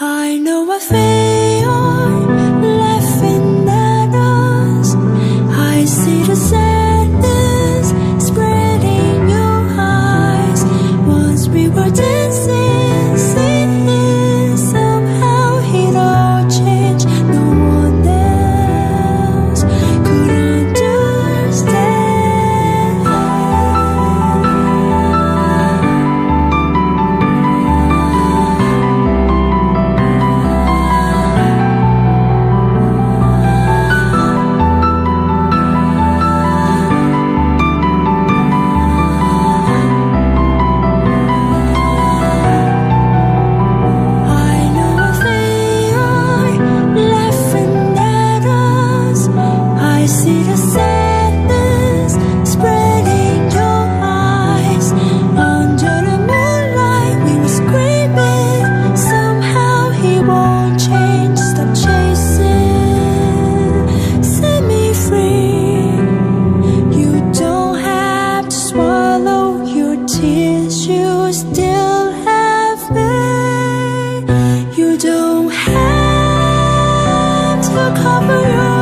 I know a failure still have me. You don't have to cover your